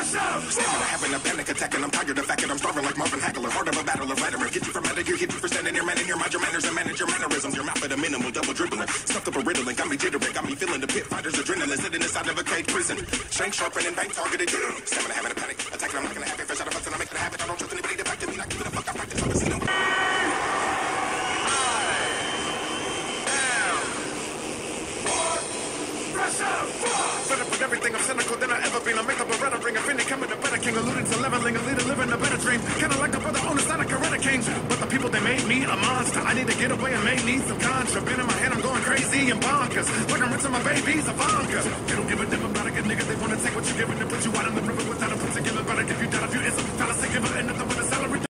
a having a panic attack, and I'm tired of the fact, that I'm starving like Marvin Hagler. Heart of a battle of rhetoric. Get you from out of here, hit you for standing here, man in here. Mind your manners and manage your mannerisms. Your mouth at a minimal, double dribbling. Stuffed up a riddling, got me jittering, got me feeling the pit fighters adrenaline. Sitting inside of a cage prison. Shank sharpening, bank targeted. Stamina having a panic. attack, and I'm not gonna have it. Fresh out of fucks, and I make it happen. I don't trust anybody to back to me. Not give it a fuck. I practice. I'm a sinner. Fed up with everything, I'm cynical than I ever been. I make up a red ring, a finny coming to better king, alluding to leveling, a leader living a better dream. Kinda like a brother on the side of Coretta King. But the people, they made me a monster. I need to get away and make me some contra. Been in my head, I'm going crazy and bonkers. Like I'm rinsing my babies, a bonker. They don't give a damn about a good nigga. They wanna take what you're giving and put you out in the river without a. But I give you that if you answer, fallacy, give it, but